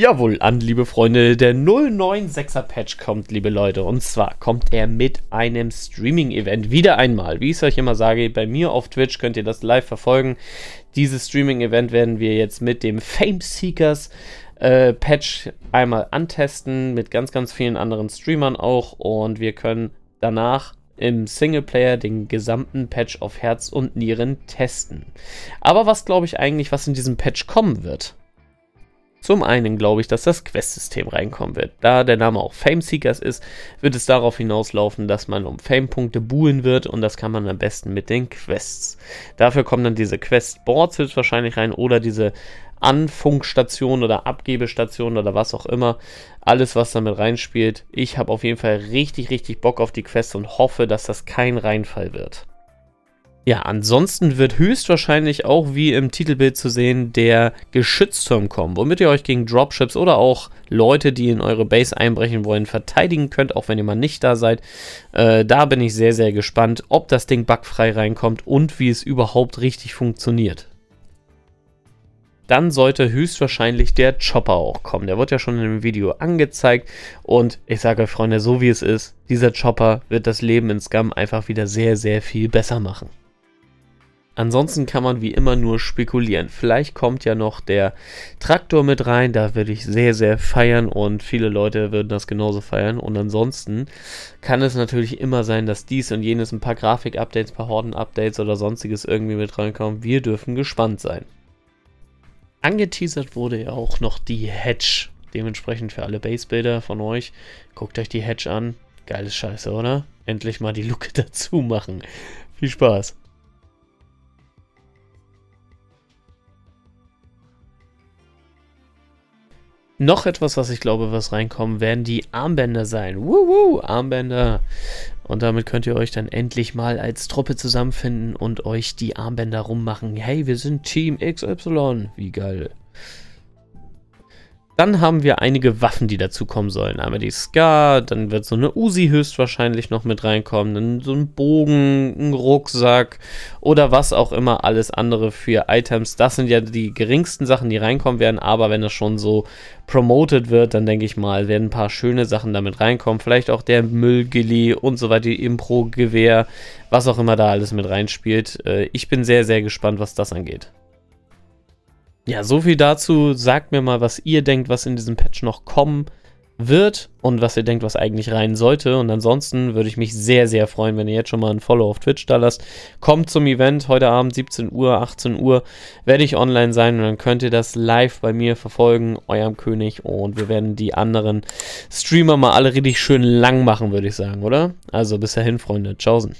Jawohl, an, liebe Freunde, der 096er Patch kommt, liebe Leute. Und zwar kommt er mit einem Streaming-Event. Wieder einmal. Wie ich es euch immer sage, bei mir auf Twitch könnt ihr das live verfolgen. Dieses Streaming-Event werden wir jetzt mit dem Fame Seekers äh, Patch einmal antesten, mit ganz, ganz vielen anderen Streamern auch. Und wir können danach im Singleplayer den gesamten Patch auf Herz und Nieren testen. Aber was glaube ich eigentlich, was in diesem Patch kommen wird? Zum einen glaube ich, dass das Quest-System reinkommen wird. Da der Name auch Fame Seekers ist, wird es darauf hinauslaufen, dass man um Fame-Punkte buhlen wird und das kann man am besten mit den Quests. Dafür kommen dann diese Quest-Boards wahrscheinlich rein oder diese Anfunkstation oder Abgebestation oder was auch immer. Alles, was damit reinspielt. Ich habe auf jeden Fall richtig, richtig Bock auf die Quest und hoffe, dass das kein Reinfall wird. Ja, ansonsten wird höchstwahrscheinlich auch wie im Titelbild zu sehen der Geschützturm kommen, womit ihr euch gegen Dropships oder auch Leute, die in eure Base einbrechen wollen, verteidigen könnt, auch wenn ihr mal nicht da seid. Äh, da bin ich sehr, sehr gespannt, ob das Ding bugfrei reinkommt und wie es überhaupt richtig funktioniert. Dann sollte höchstwahrscheinlich der Chopper auch kommen. Der wird ja schon in dem Video angezeigt. Und ich sage euch, Freunde, so wie es ist, dieser Chopper wird das Leben in Scum einfach wieder sehr, sehr viel besser machen. Ansonsten kann man wie immer nur spekulieren. Vielleicht kommt ja noch der Traktor mit rein, da würde ich sehr, sehr feiern und viele Leute würden das genauso feiern. Und ansonsten kann es natürlich immer sein, dass dies und jenes ein paar Grafik-Updates, ein paar Horden-Updates oder sonstiges irgendwie mit reinkommen. Wir dürfen gespannt sein. Angeteasert wurde ja auch noch die Hedge. Dementsprechend für alle Basebuilder von euch, guckt euch die Hedge an. Geiles Scheiße, oder? Endlich mal die Luke dazu machen. Viel Spaß. Noch etwas, was ich glaube, was reinkommen, werden die Armbänder sein. Wuhu, Armbänder. Und damit könnt ihr euch dann endlich mal als Truppe zusammenfinden und euch die Armbänder rummachen. Hey, wir sind Team XY. Wie geil. Dann haben wir einige Waffen, die dazu kommen sollen. Einmal die Scar, dann wird so eine Uzi höchstwahrscheinlich noch mit reinkommen, dann so ein Bogen, ein Rucksack oder was auch immer alles andere für Items. Das sind ja die geringsten Sachen, die reinkommen werden, aber wenn das schon so promoted wird, dann denke ich mal, werden ein paar schöne Sachen damit reinkommen. Vielleicht auch der Müllgilly und so weiter, die Impro-Gewehr, was auch immer da alles mit reinspielt. Äh, ich bin sehr, sehr gespannt, was das angeht. Ja, so viel dazu. Sagt mir mal, was ihr denkt, was in diesem Patch noch kommen wird und was ihr denkt, was eigentlich rein sollte. Und ansonsten würde ich mich sehr, sehr freuen, wenn ihr jetzt schon mal ein Follow auf Twitch da lasst. Kommt zum Event heute Abend 17 Uhr, 18 Uhr werde ich online sein und dann könnt ihr das live bei mir verfolgen, eurem König. Und wir werden die anderen Streamer mal alle richtig schön lang machen, würde ich sagen, oder? Also bis dahin, Freunde. Tschaußen.